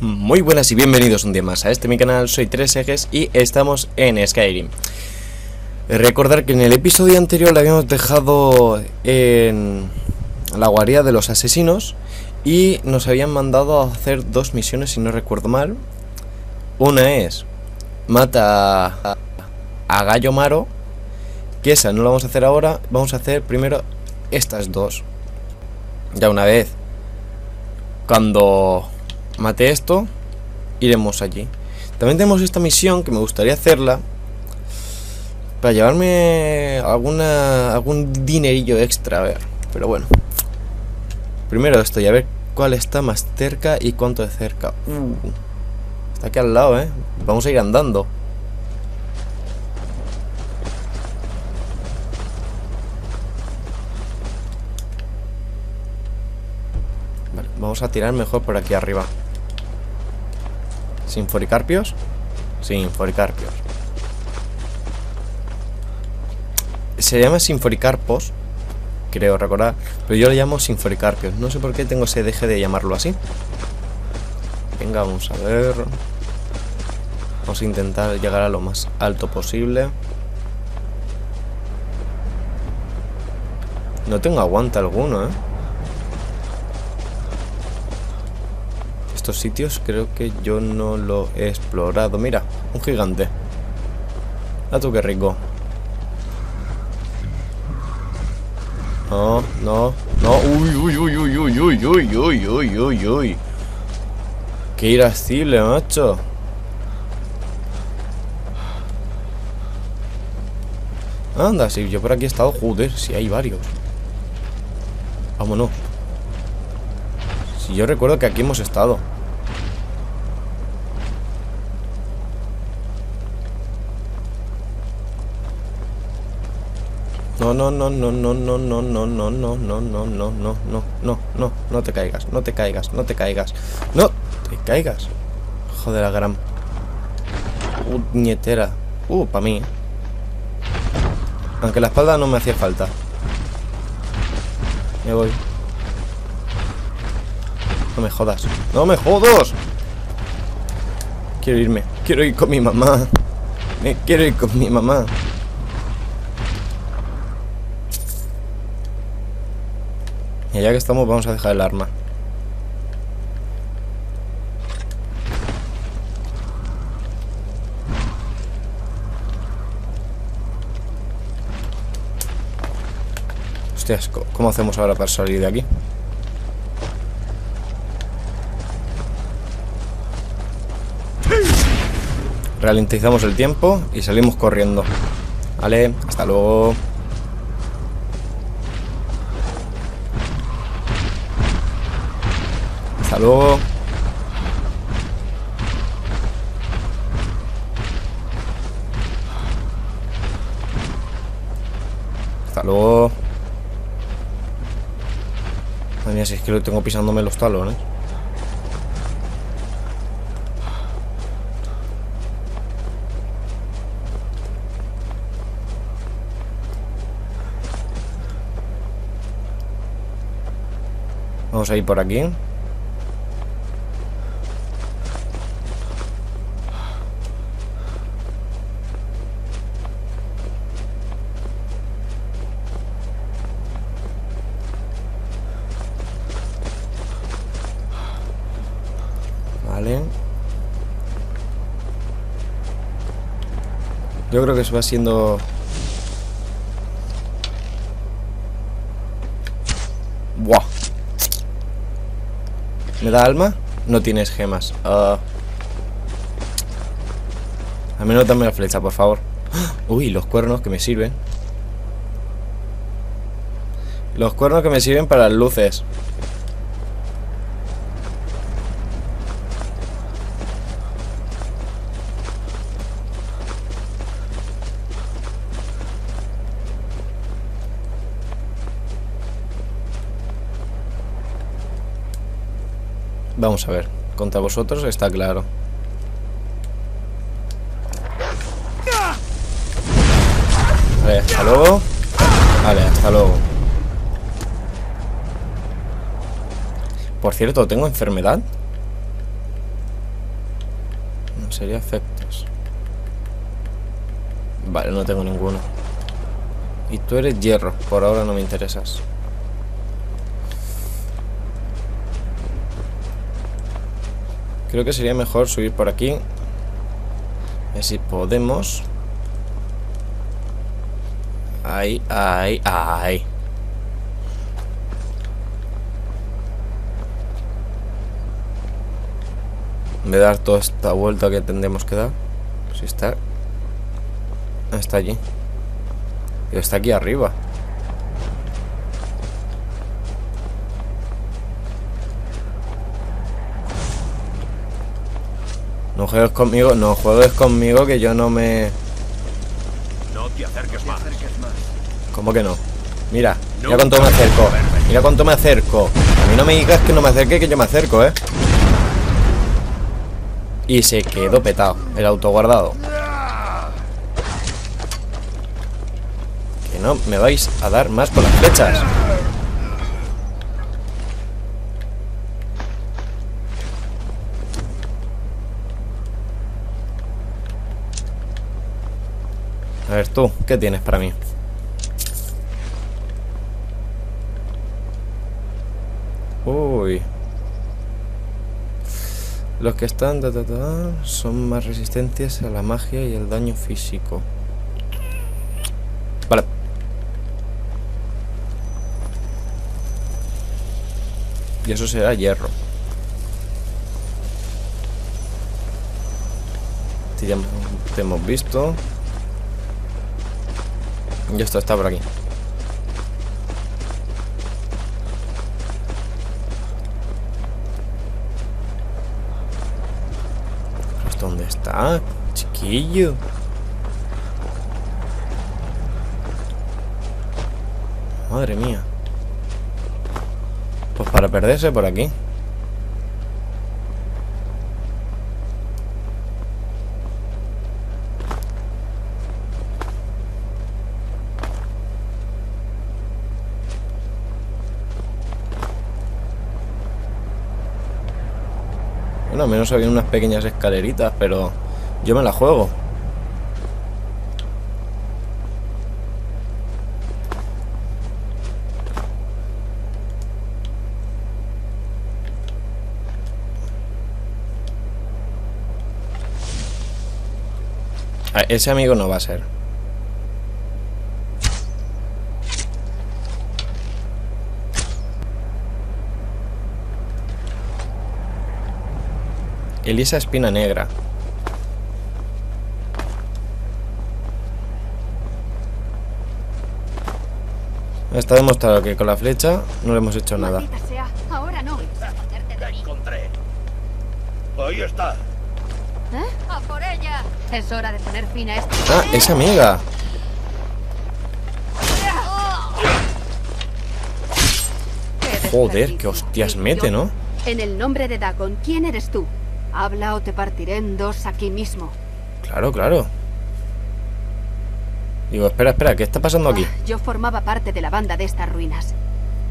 Muy buenas y bienvenidos un día más a este mi canal, soy Tres Ejes y estamos en Skyrim. Recordar que en el episodio anterior le habíamos dejado en la guarida de los asesinos Y nos habían mandado a hacer dos misiones si no recuerdo mal. Una es Mata a, a Gallo Maro Que esa no la vamos a hacer ahora, vamos a hacer primero estas dos. Ya una vez Cuando mate esto, iremos allí. También tenemos esta misión que me gustaría hacerla para llevarme alguna algún dinerillo extra, a ver. Pero bueno. Primero esto y a ver cuál está más cerca y cuánto de cerca. Uh, está aquí al lado, ¿eh? Vamos a ir andando. Vale, vamos a tirar mejor por aquí arriba. ¿Sinforicarpios? Sinforicarpios. Se llama Sinforicarpos, creo recordar, pero yo le llamo Sinforicarpios. No sé por qué tengo ese deje de llamarlo así. Venga, vamos a ver. Vamos a intentar llegar a lo más alto posible. No tengo aguante alguno, ¿eh? Estos sitios creo que yo no lo he explorado. Mira, un gigante. A tú qué rico. No, no, no. Uy, uy, uy, uy, uy, uy, uy, uy, uy, uy, uy. Qué irascible, macho. Anda, si yo por aquí he estado, joder, si hay varios. Vámonos. Si yo recuerdo que aquí hemos estado. No, no, no, no, no, no, no, no, no, no, no, no, no, no, no, no, no, no te caigas, no te caigas, no te caigas, no te caigas. Joder, la gran puñetera. Uh, para mí. Aunque la espalda no me hacía falta. Me voy. No me jodas. ¡No me jodas! Quiero irme. Quiero ir con mi mamá. Me quiero ir con mi mamá. Y ya que estamos vamos a dejar el arma Hostias, ¿cómo hacemos ahora para salir de aquí? Ralentizamos el tiempo y salimos corriendo Vale, hasta luego Hasta luego. Hasta luego. Madre mía, si es que lo tengo pisándome los talones. Vamos a ir por aquí. Yo creo que eso va siendo... ¿Me da alma? No tienes gemas. Uh... Al menos dame la flecha, por favor. Uy, los cuernos que me sirven. Los cuernos que me sirven para las luces. Vamos a ver. Contra vosotros está claro. Vale, hasta luego. Vale, hasta luego. Por cierto, ¿tengo enfermedad? Sería efectos. Vale, no tengo ninguno. Y tú eres hierro. Por ahora no me interesas. Creo que sería mejor subir por aquí. A ver si podemos. Ahí, ahí, ahí. De dar toda esta vuelta que tendremos que dar. Si está... Está allí. Está aquí arriba. No juegues conmigo, no juegues conmigo que yo no me... No te acerques más. ¿Cómo que no? Mira, mira cuánto me acerco. Mira cuánto me acerco. A mí no me digas que no me acerque, que yo me acerco, ¿eh? Y se quedó petado el autoguardado. Que no me vais a dar más con las flechas. A ver tú, ¿qué tienes para mí? Uy. Los que están son más resistentes a la magia y el daño físico. Vale. Y eso será hierro. ya te hemos visto. Y esto está por aquí. Pues ¿Dónde está? Chiquillo. Madre mía. Pues para perderse por aquí. Bueno, al menos había unas pequeñas escaleritas, pero yo me la juego. Ah, ese amigo no va a ser. Elisa Espina Negra. Está demostrado que con la flecha no le hemos hecho nada. Sea, ahora no. La encontré. Ahí está. ¿Eh? ¡A por ella! Es hora de poner fin a esto. Ah, es amiga. Joder, qué hostias mete, ¿no? En el nombre de Dagon, ¿quién eres tú? Habla o te partiré en dos aquí mismo. Claro, claro. Digo, espera, espera, ¿qué está pasando aquí? Ah, yo formaba parte de la banda de estas ruinas.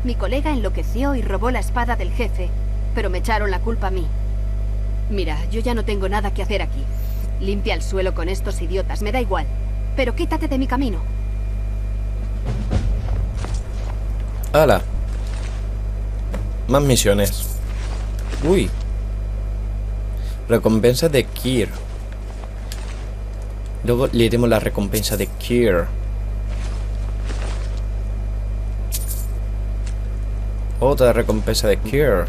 Mi colega enloqueció y robó la espada del jefe, pero me echaron la culpa a mí. Mira, yo ya no tengo nada que hacer aquí. Limpia el suelo con estos idiotas, me da igual. Pero quítate de mi camino. ¡Hala! Más misiones. Uy. Recompensa de Kier. Luego le diremos la recompensa de Kier. Otra recompensa de Kier.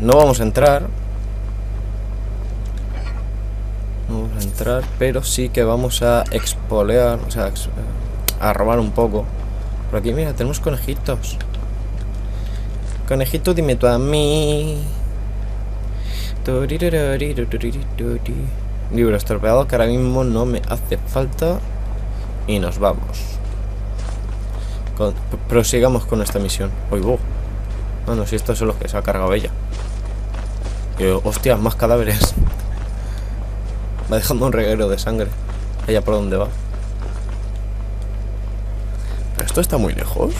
No vamos a entrar. No vamos a entrar, pero sí que vamos a expolear, o sea, ex- a robar un poco. Por aquí, mira, tenemos conejitos. Conejito, dime tú a mí. Libro estropeado que ahora mismo no me hace falta. Y nos vamos. Prosigamos con esta misión. Oigo. Bueno, si estos son los que se ha cargado ella. Y, hostia, más cadáveres. Va dejando un reguero de sangre. Allá por donde va. ¿Pero esto está muy lejos?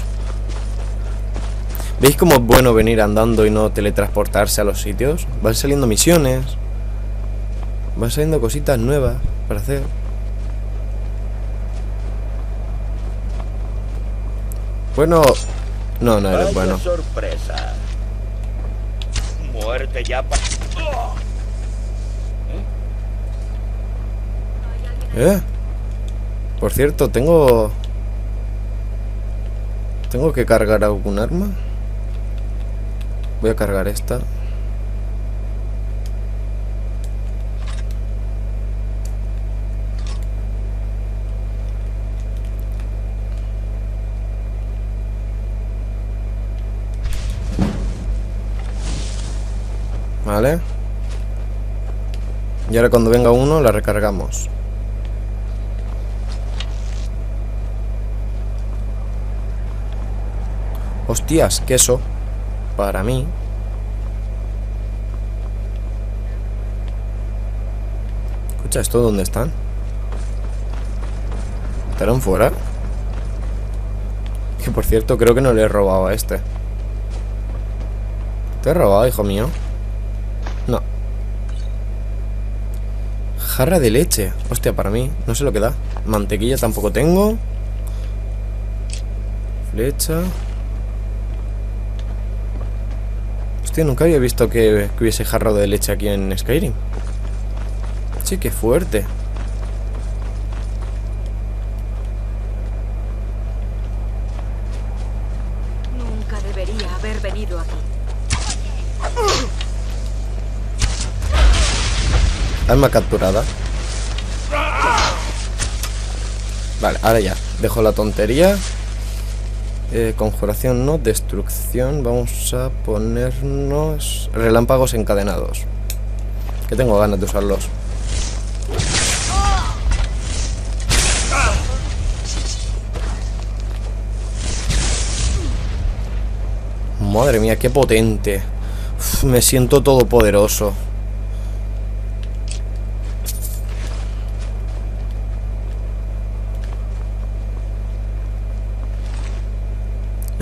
¿Veis cómo es bueno venir andando y no teletransportarse a los sitios? Van saliendo misiones. Van saliendo cositas nuevas para hacer. Bueno... No, no eres Vaya bueno. sorpresa. Muerte ya pa- ¡Oh! ¿Eh? Por cierto, tengo... ¿Tengo que cargar algún arma? Voy a cargar esta. Vale. Y ahora cuando venga uno la recargamos. Hostias, queso. Para mí. Escucha, ¿esto dónde están? ¿Estarán fuera? Que por cierto, creo que no le he robado a este. ¿Te he robado, hijo mío? No. Jarra de leche. Hostia, para mí. No sé lo que da. Mantequilla tampoco tengo. Flecha. Hostia, nunca había visto que, que hubiese jarro de leche aquí en Skyrim. Sí, qué fuerte. Nunca debería haber venido aquí. Arma capturada. Vale, ahora ya. Dejo la tontería. Eh, conjuración no, destrucción. Vamos a ponernos relámpagos encadenados. Que tengo ganas de usarlos. Madre mía, qué potente. Me siento todopoderoso.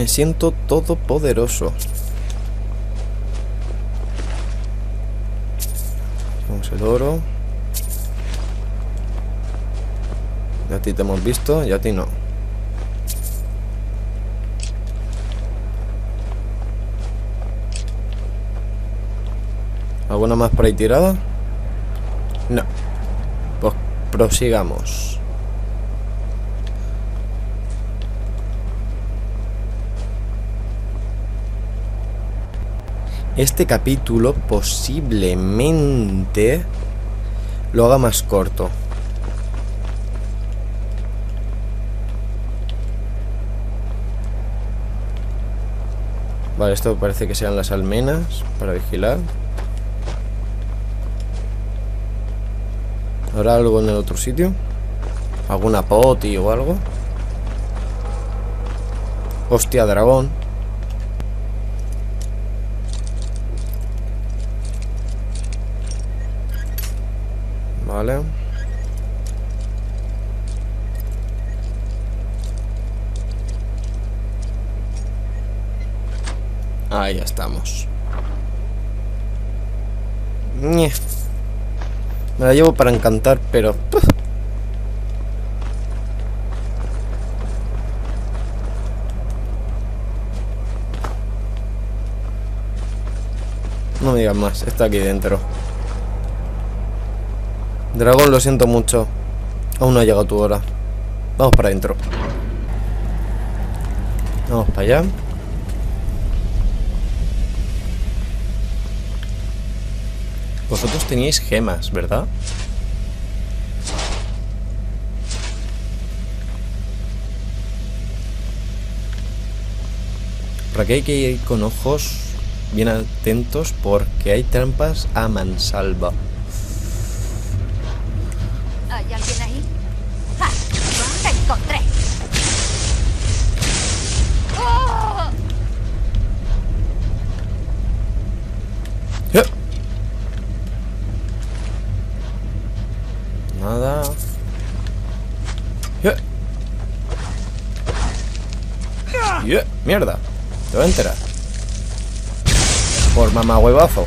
Me siento todopoderoso. Vamos el oro. Ya a ti te hemos visto y a ti no. ¿Alguna más por ahí tirada? No. Pues prosigamos. Este capítulo posiblemente lo haga más corto. Vale, esto parece que sean las almenas para vigilar. ¿Habrá algo en el otro sitio? ¿Alguna poti o algo? Hostia, dragón. Vale. Ahí ya estamos. Me la llevo para encantar, pero... ¡puf! No digas más, está aquí dentro. Dragón, lo siento mucho. Aún no ha llegado tu hora. Vamos para adentro. Vamos para allá. Vosotros teníais gemas, ¿verdad? Por aquí hay que ir con ojos bien atentos porque hay trampas a mansalva. ¡Eh! Nada. ¡Eh! ¡Eh! ¡Mierda! Te voy a enterar. Por mamá huevazo.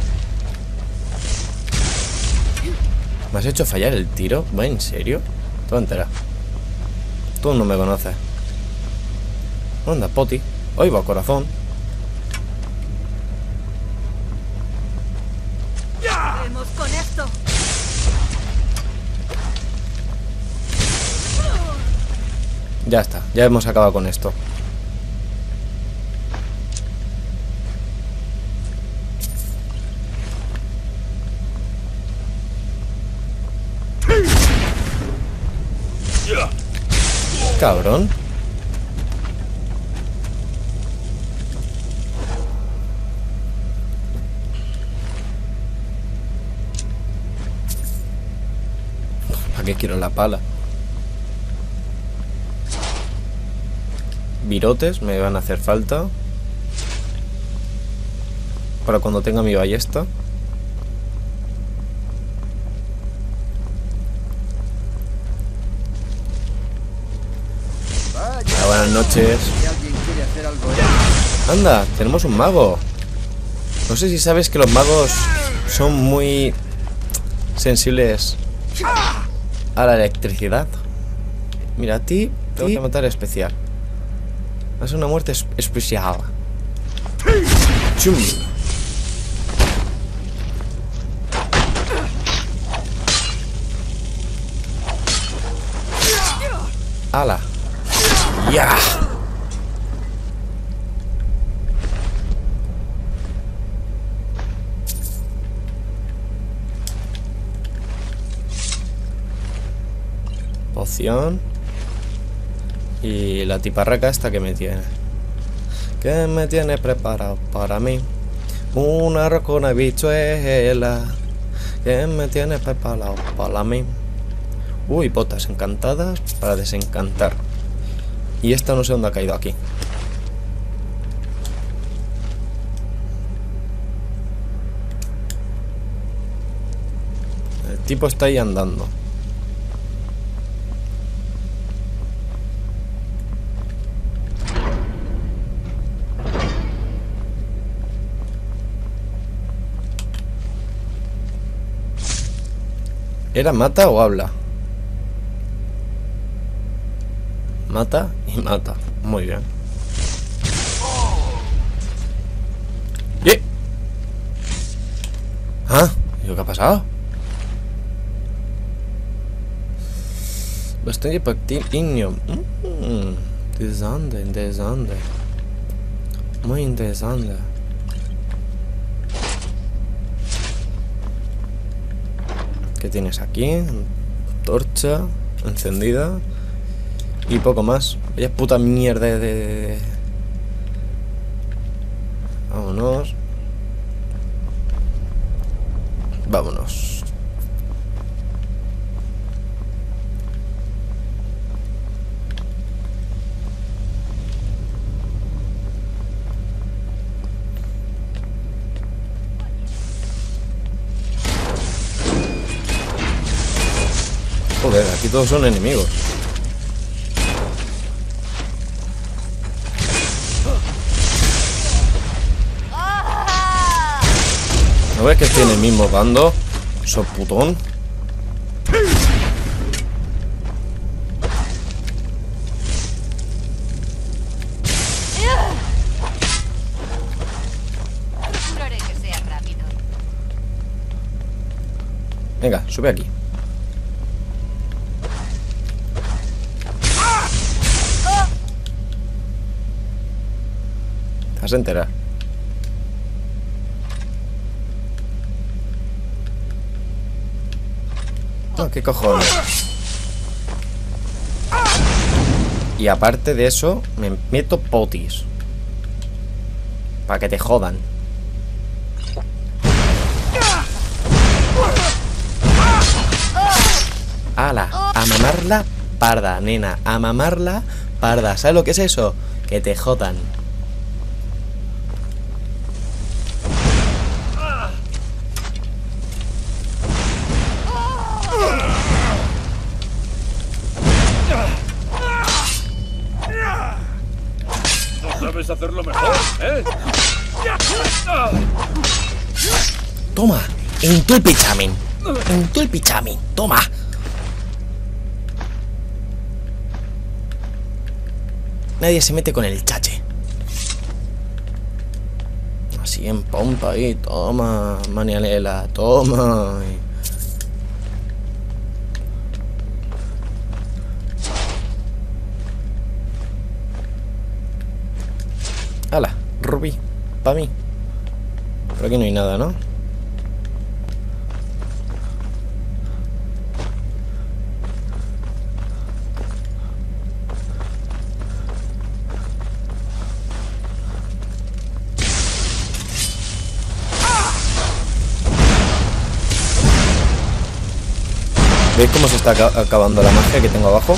¿Me has hecho fallar el tiro? ¿Va en serio? Tú entera. Tú no me conoces. Anda, poti. Hoy va, corazón. Ya está, ya hemos acabado con esto. Cabrón. ¿Para qué quiero la pala? Virotes me van a hacer falta. Para cuando tenga mi ballesta. Ah, buenas noches. Anda, tenemos un mago. No sé si sabes que los magos son muy sensibles a la electricidad. Mira, a ti te voy a matar especial. Es una muerte es- especial. ¡Ya! Poción. Y la tiparraca esta que me tiene. Que me tiene preparado para mí. Un arroz con habichuela. Que me tiene preparado para mí. Uy, botas encantadas para desencantar. Y esta no sé dónde ha caído aquí. El tipo está ahí andando. ¿Era mata o habla? Mata y mata. Muy bien. ¿Qué? ¿Ah? ¿Y lo que ha pasado? Bastante pactinio. Mm, interesante, interesante. Muy interesante. ¿Qué tienes aquí? Torcha encendida. Y poco más. Vaya puta mierda de- Vámonos. Vámonos. Todos son enemigos. ¿No ves que tiene el mismo bando? So putón. Venga, sube aquí. Vas a enterar. Ah, ¿Qué cojones? Y aparte de eso, me meto potis. Para que te jodan. ¡Hala! A mamarla parda, nena. A mamarla parda. ¿Sabes lo que es eso? Que te jodan. En tu pichamen. En tu pichamen. Toma. Nadie se mete con el chache. Así en pompa ahí, toma, manialela, toma. Hala, Rubí, pa' mí. Por aquí no hay nada, ¿no? ¿Veis cómo se está acabando la magia que tengo abajo?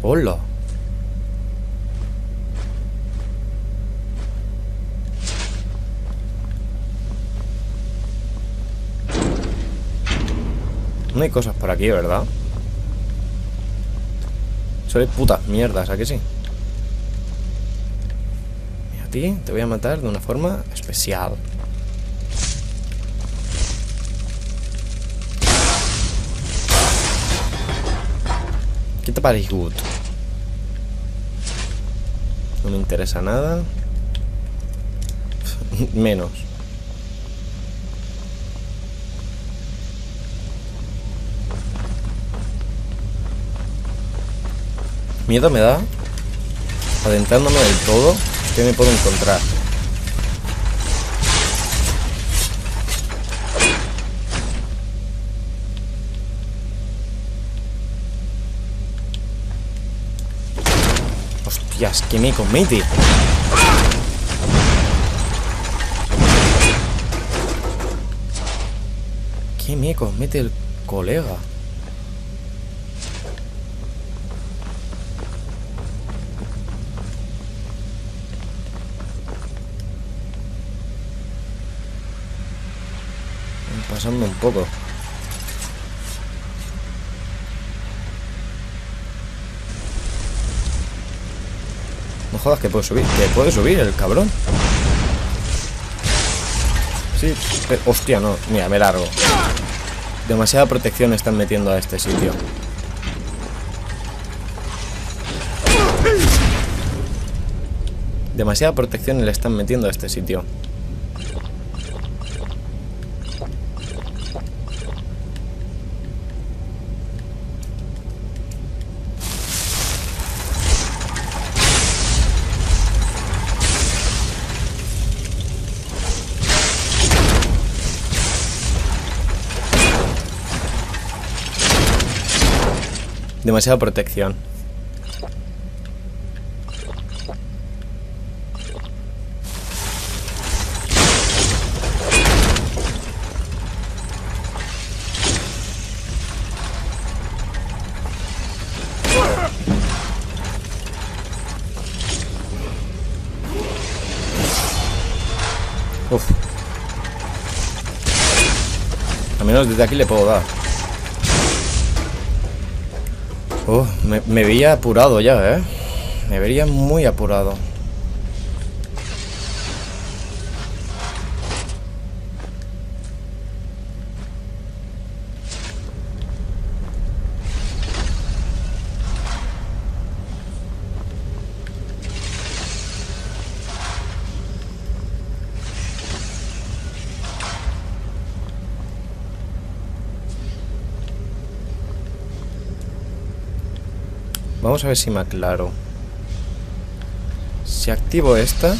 ¡Hola! No hay cosas por aquí, ¿verdad? Soy putas mierdas, ¿a que sí? Y a ti te voy a matar de una forma especial. ¿Qué te parece good? No me interesa nada. Menos. Miedo me da Adentrándome del todo ¿Qué me puedo encontrar? Hostias, ¿qué me comete? ¿Qué me comete el colega? Un poco. No jodas que puedo subir. Que puede subir el cabrón. Sí, hostia, no. Mira, me largo. Demasiada protección están metiendo a este sitio. Demasiada protección le están metiendo a este sitio. Demasiada protección. Uf. Al menos desde aquí le puedo dar. Me, me veía apurado ya, ¿eh? Me vería muy apurado. Vamos a ver si me aclaro. Si activo esta,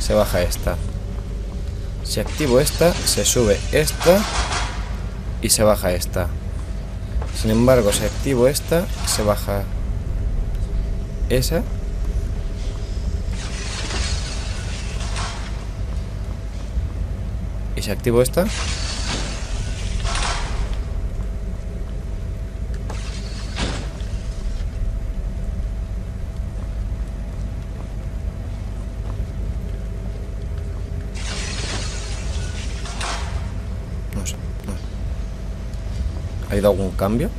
se baja esta. Si activo esta, se sube esta y se baja esta. Sin embargo, si activo esta, se baja esa. Y si activo esta, No sé. ¿Ha ido algún cambio?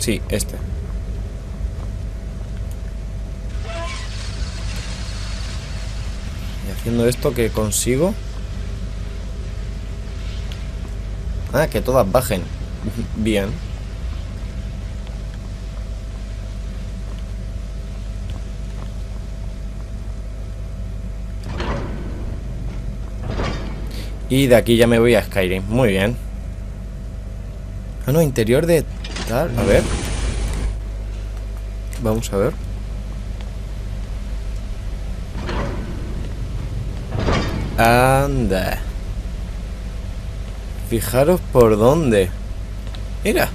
Sí, este. Y haciendo esto que consigo... Ah, que todas bajen. Bien. Y de aquí ya me voy a Skyrim. Muy bien. Ah, no, interior de tal. A ver. Vamos a ver. Anda. Fijaros por dónde. Mira.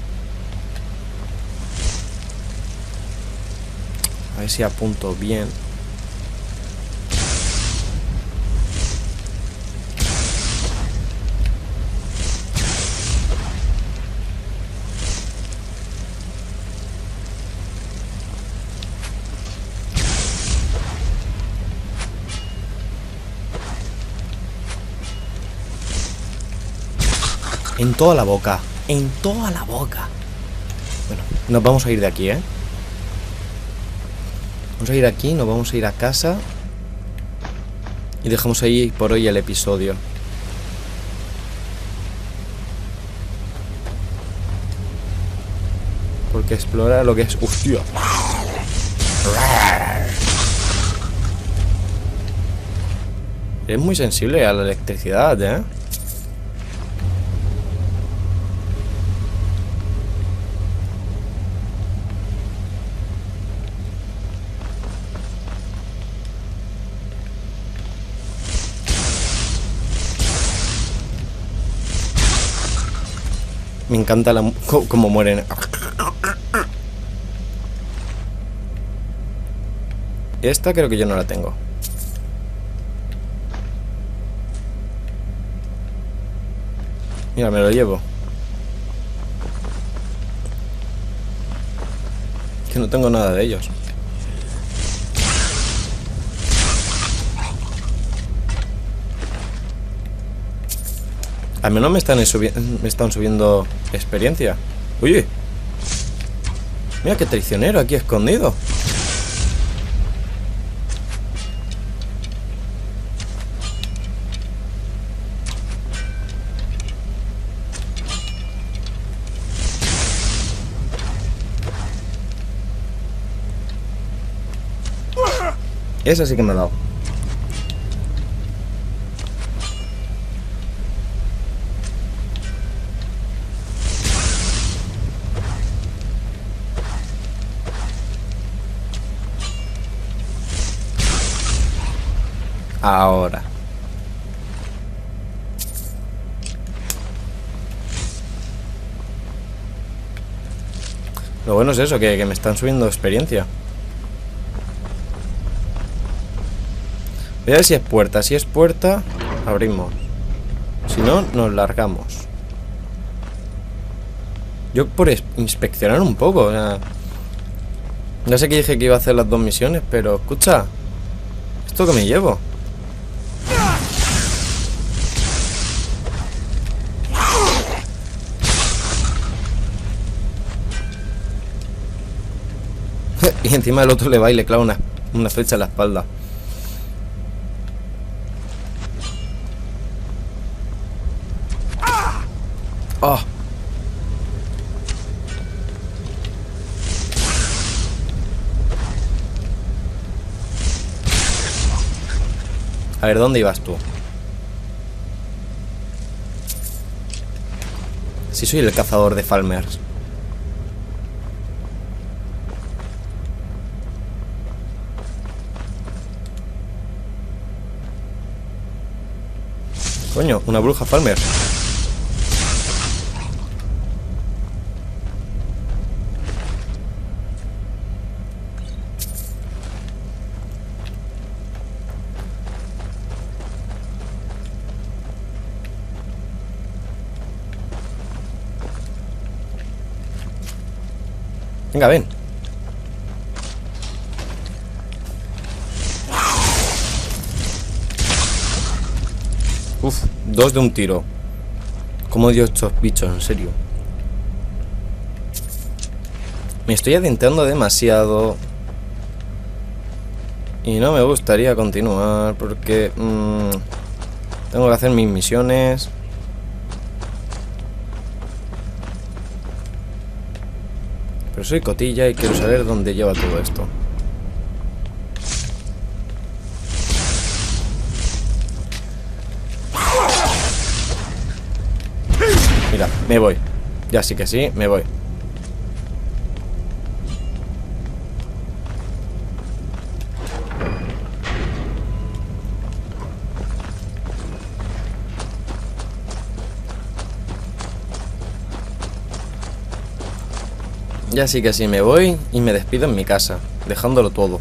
A ver si apunto bien. En toda la boca. En toda la boca. Bueno, nos vamos a ir de aquí, ¿eh? Vamos a ir aquí, nos vamos a ir a casa. Y dejamos ahí por hoy el episodio. Porque explora lo que es... ¡Hostia! Es muy sensible a la electricidad, ¿eh? Me encanta la, cómo mueren. Esta creo que yo no la tengo. Mira, me lo llevo. Que no tengo nada de ellos. Al menos me están, me están subiendo experiencia. Oye. Mira qué traicionero aquí escondido. Esa sí que me ha dado. Ahora. Lo bueno es eso, que, me están subiendo experiencia. Voy a ver si es puerta. Si es puerta, abrimos. Si no, nos largamos. Yo por inspeccionar un poco. Ya sé que dije que iba a hacer las dos misiones, pero escucha. ¿Esto que me llevo? Y encima el otro le va y le clava una, una flecha en la espalda. Oh. A ver, ¿dónde ibas tú? Si soy el cazador de Falmers. Coño, una bruja Falmer. Venga, ven. Dos de un tiro. ¿Cómo dio estos bichos? En serio. Me estoy adentrando demasiado. Y no me gustaría continuar porque... Mmm, tengo que hacer mis misiones. Pero soy cotilla y quiero saber dónde lleva todo esto. Me voy. Ya sí que sí, me voy. Ya sí que sí me voy y me despido en mi casa, dejándolo todo.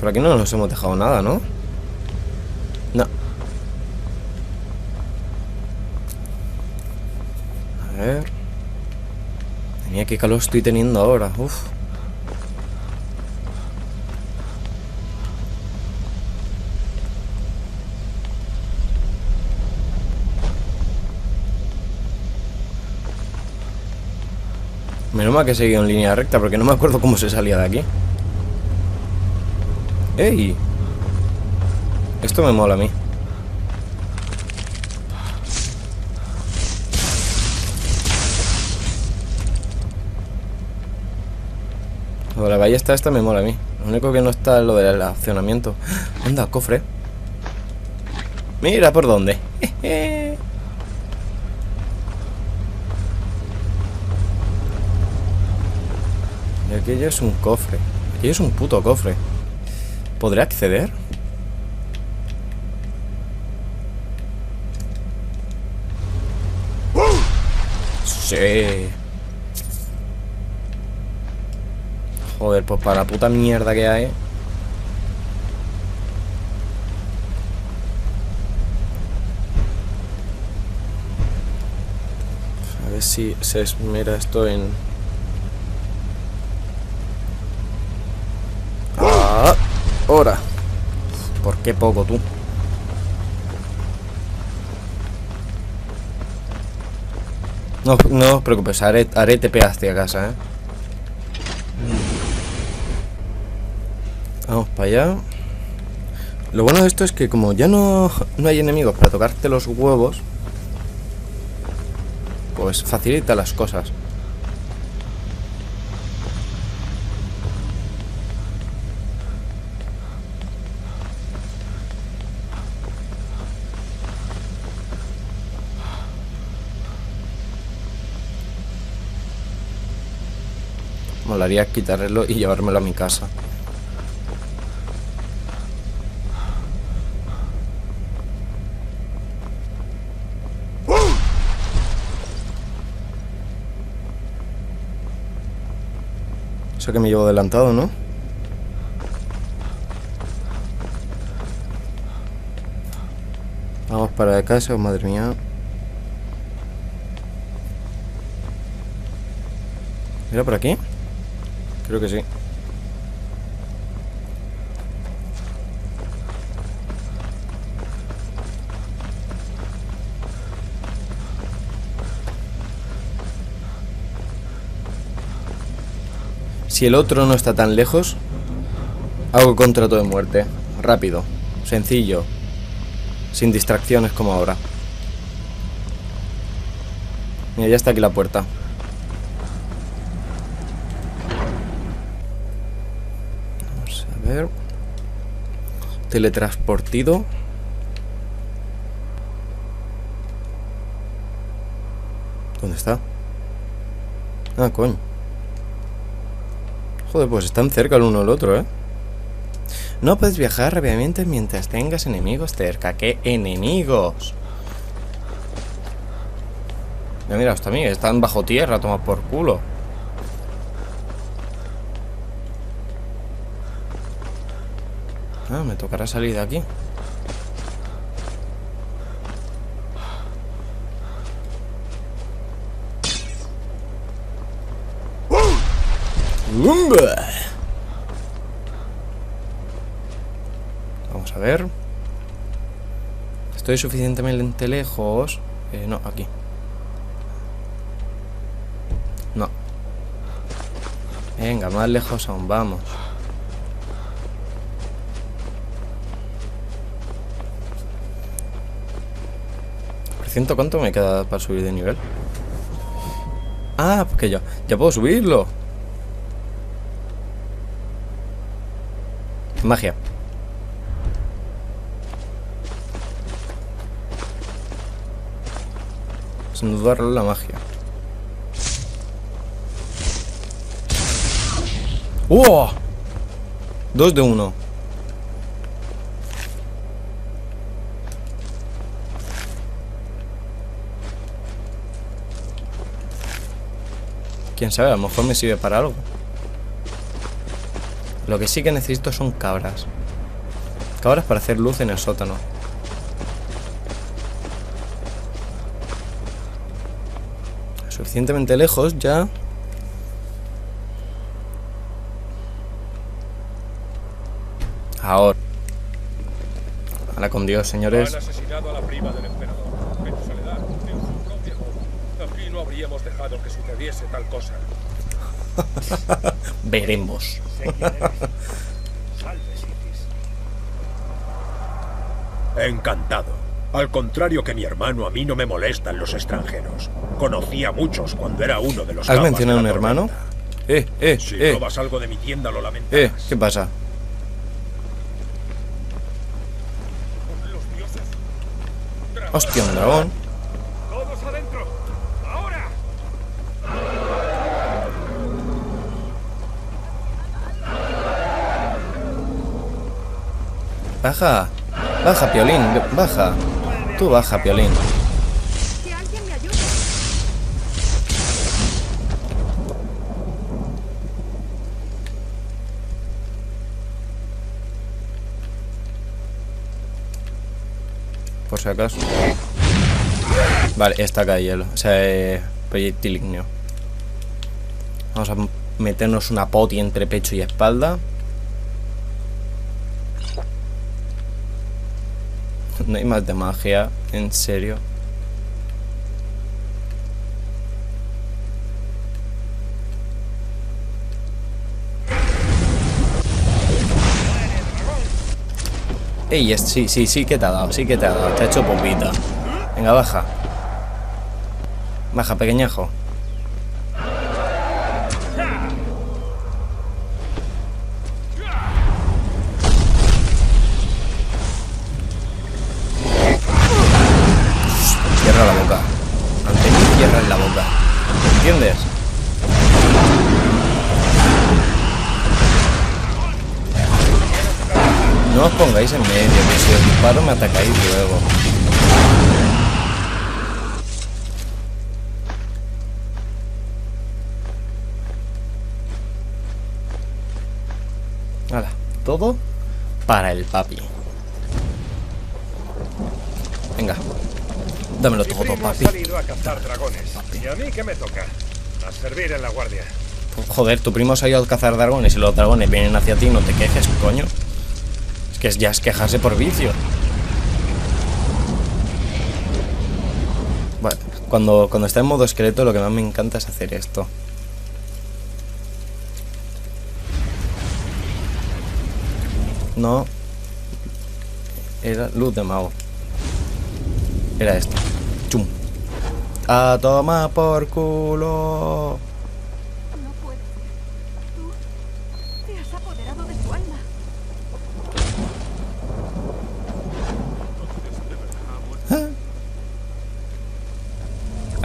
Por aquí no nos hemos dejado nada, ¿no? No. A ver. Tenía qué calor estoy teniendo ahora. Uf. Menos mal que he seguido en línea recta porque no me acuerdo cómo se salía de aquí. ¡Ey! Esto me mola a mí. Lo de la ballesta esta me mola a mí. Lo único que no está es lo del accionamiento. Anda, cofre. Mira por dónde. Y aquello es un cofre. Aquello es un puto cofre. ¿Podré acceder? Sí. Joder, pues para la puta mierda que hay. A ver si se mira esto en... Ah, ahora. ¿Por qué poco tú? No, no os preocupes, haré, haré TP hacia casa, ¿eh? Vamos para allá. Lo bueno de esto es que como ya no, no hay enemigos para tocarte los huevos, pues facilita las cosas. Molaría quitarlo y llevármelo a mi casa. Eso que me llevo adelantado, ¿no? Vamos para casa, madre mía. ¿Mira por aquí? Creo que sí. Si el otro no está tan lejos, hago contrato de muerte. Rápido, sencillo, sin distracciones como ahora. Mira, ya está aquí la puerta. Ver. Teletransportido. ¿Dónde está? Ah, coño. Joder, pues están cerca el uno del otro, ¿eh? No puedes viajar rápidamente mientras tengas enemigos cerca. ¿Qué enemigos? Ya mira, hasta mí, están bajo tierra, toma por culo. Ah, me tocará salir de aquí. Vamos a ver. Estoy suficientemente lejos. Eh, no, aquí. No. Venga, más lejos aún, vamos. Por ciento, ¿cuánto me queda para subir de nivel? Ah, porque ya, ya puedo subirlo. Magia. Sin dudarlo la magia. ¡Wow! Dos de uno. Quién sabe, a lo mejor me sirve para algo. Lo que sí que necesito son cabras. Cabras para hacer luz en el sótano. Suficientemente lejos ya. Ahora. Ahora con Dios, señores. Han asesinado a la prima del emperador. En soledad, en su propia boda. Aquí no habríamos dejado que sucediese tal cosa. Veremos. Salve, Sitis. Encantado. Al contrario que mi hermano, a mí no me molestan los extranjeros. Conocí a muchos cuando era uno de los ¿Has mencionado un hermano? Eh, eh, Si eh. robas algo de mi tienda, lo lamentarás. Eh, ¿qué pasa? Hostia, un dragón. Baja. Baja, Piolín. Baja. Tú baja, Piolín. Por si acaso. Vale, estaca de hielo. O sea, eh, proyectil. Vamos a meternos una poti entre pecho y espalda. No hay más de magia, en serio. Ey, sí, sí, sí que te ha dado, sí que te ha dado, te ha hecho poquita. Venga, baja. Baja, pequeñajo. Pongáis en medio, que si os disparo me atacáis luego. Hala, todo para el papi. Venga, dámelo todo, ha papi. salido a cazar dragones. ¿Y a mí qué me toca? A servir en la guardia. Joder, tu primo se ha ido a cazar dragones y los dragones vienen hacia ti, no te quejes, coño. Que ya es quejarse por vicio. Cuando, cuando está en modo esqueleto lo que más me encanta es hacer esto. No. Era luz de mago. Era esto. Chum. A tomar por culo.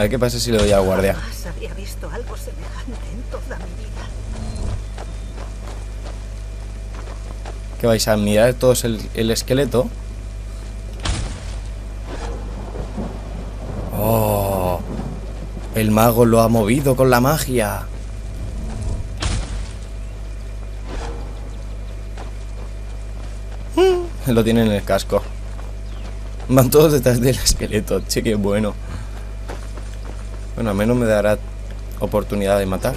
Ver qué pasa si le doy a guardia. Jamás había visto algo semejante en toda mi vida. Que vais a mirar todos el, el esqueleto. Oh, el mago lo ha movido con la magia. Mm, Lo tiene en el casco. Van todos detrás del esqueleto. Che, qué bueno. Bueno, al menos me dará oportunidad de matar.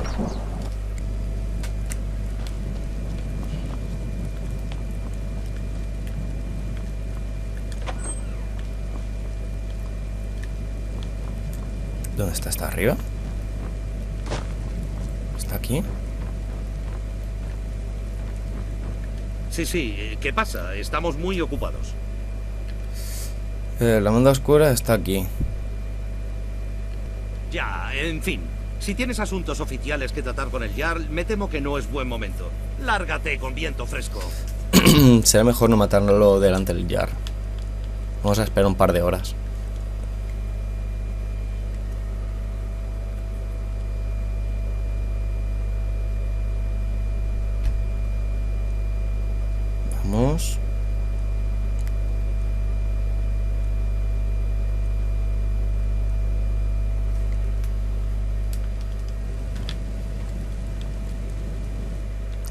¿Dónde está? ¿Está arriba? ¿Está aquí? Sí, sí, eh, ¿qué pasa? Estamos muy ocupados. Eh, la onda oscura está aquí. Ya, en fin. Si tienes asuntos oficiales que tratar con el Jarl, me temo que no es buen momento. Lárgate con viento fresco. Será mejor no matarlo delante del Jarl. Vamos a esperar un par de horas. Vamos.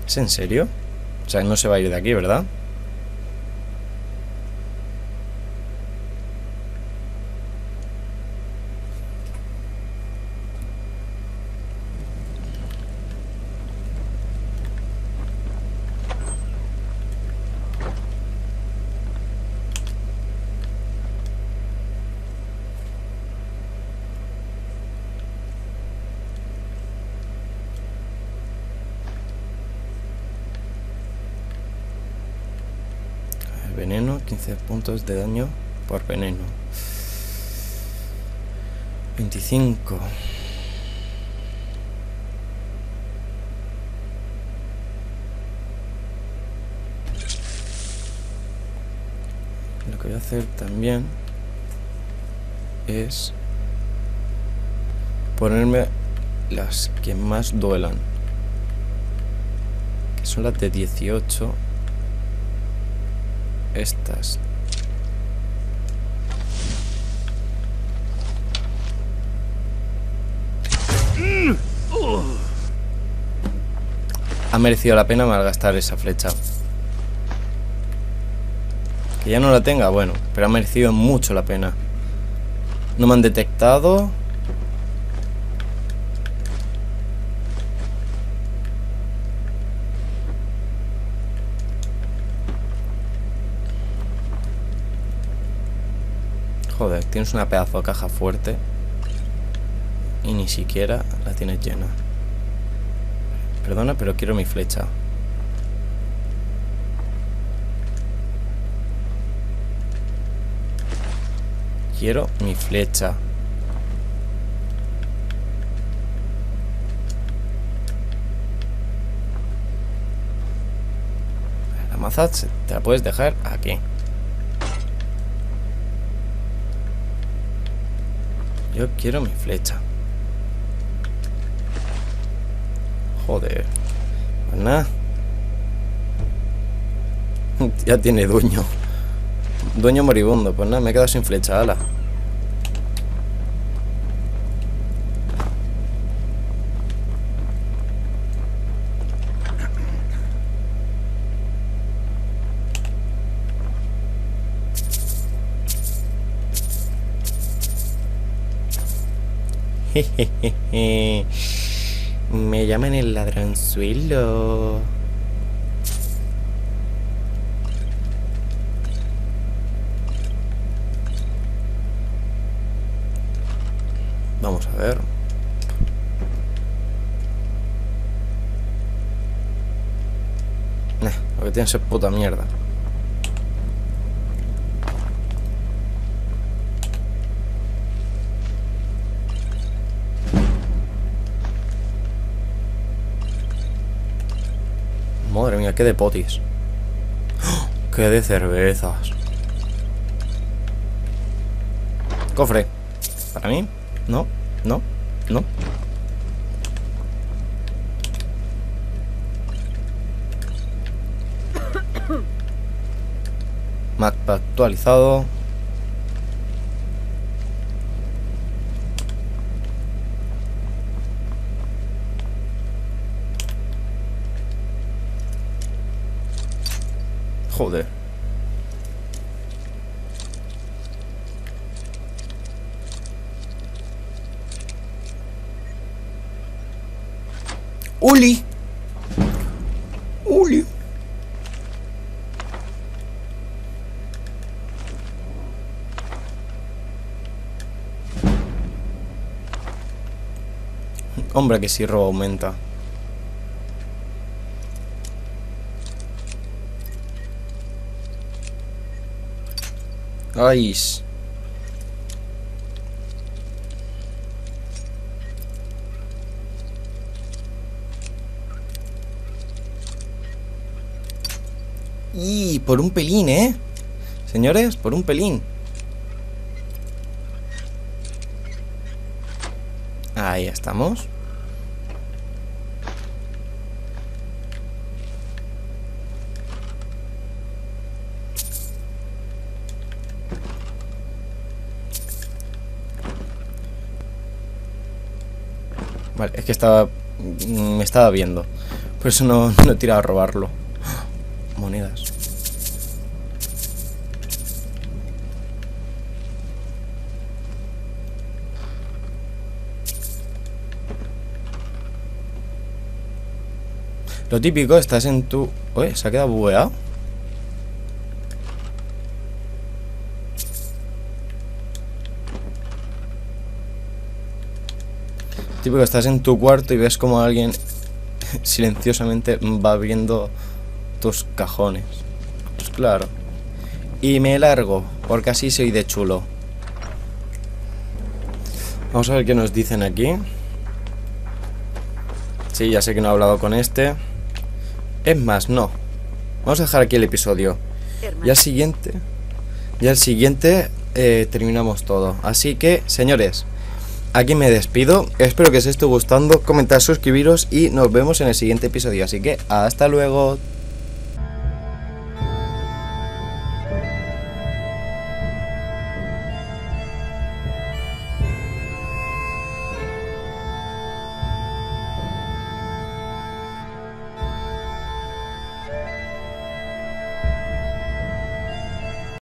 ¿Es en serio? O sea, no se va a ir de aquí, ¿verdad? Veneno, 15 puntos de daño por veneno. 25. Lo que voy a hacer también es ponerme las que más duelan. Que son las de 18 estas. Ha merecido la pena malgastar esa flecha. Que ya no la tenga, bueno, pero ha merecido mucho la pena. No me han detectado. Joder, tienes una pedazo de caja fuerte y ni siquiera la tienes llena. Perdona, pero quiero mi flecha. Quiero mi flecha. La maza te la puedes dejar aquí. Yo quiero mi flecha. Joder. Pues nada. ya tiene dueño. Dueño moribundo. Pues nada, me he quedado sin flecha, ala. Me llaman el ladranzuelo. Vamos a ver. Lo que tiene es puta mierda. Qué de potis. Qué de cervezas. Cofre. ¿Para mí? No, no, no. Mapa actualizado. Uli. Uli. Hombre, que si robo aumenta. Y por un pelín, ¿eh? Señores, por un pelín. Ahí estamos. Vale, es que estaba... Me estaba viendo. Por eso no, no he tirado a robarlo. Monedas. Lo típico, estás en tu... Oye, ¿se ha quedado bugueado? Típico, estás en tu cuarto y ves como alguien silenciosamente va viendo tus cajones. Pues claro. Y me largo, porque así soy de chulo. Vamos a ver qué nos dicen aquí. Sí, ya sé que no he hablado con este. Es más, no. Vamos a dejar aquí el episodio. Y al siguiente, y al siguiente eh, terminamos todo. Así que, señores, aquí me despido. Espero que os esté gustando. Comentad, suscribiros y nos vemos en el siguiente episodio. Así que, hasta luego.